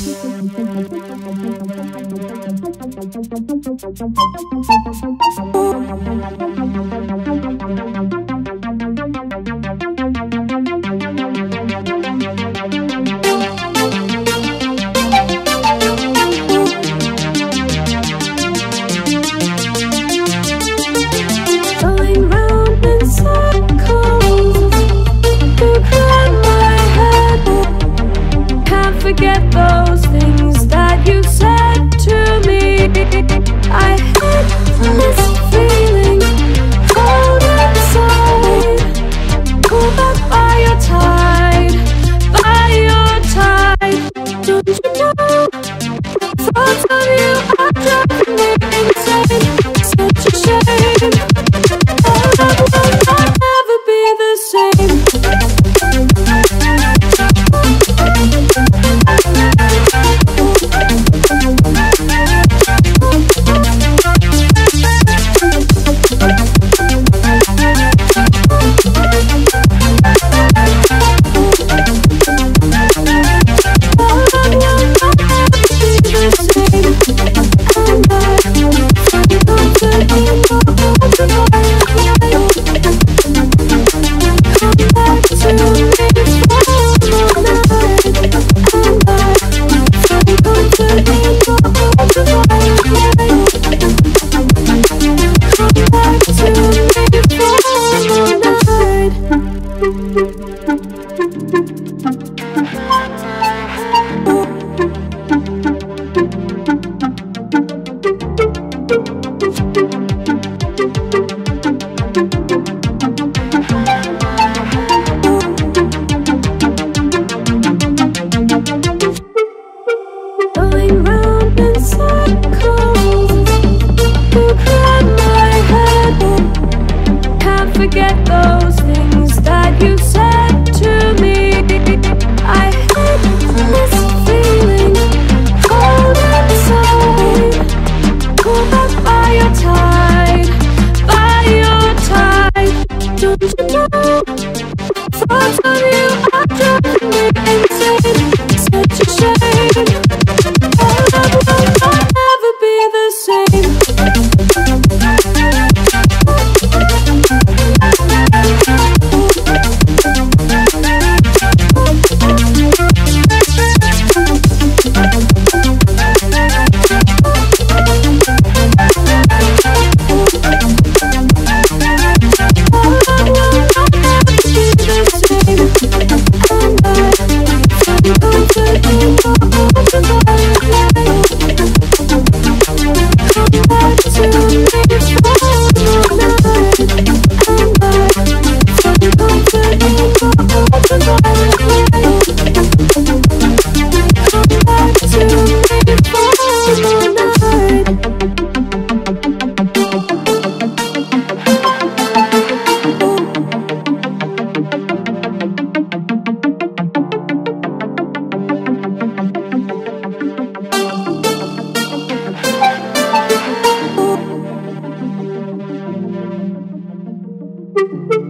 Going Música